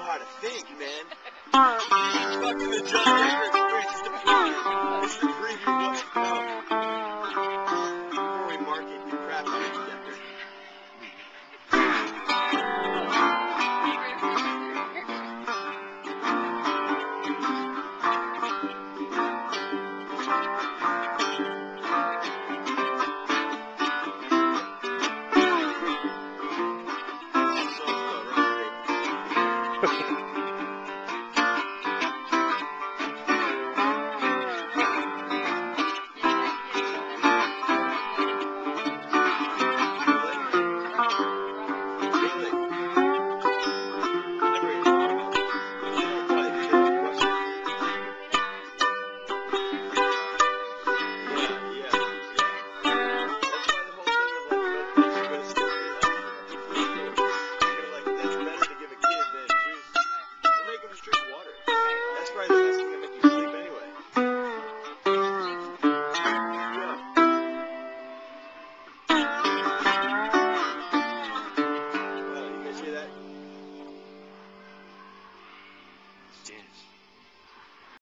how to think, man. The. do that. Dude.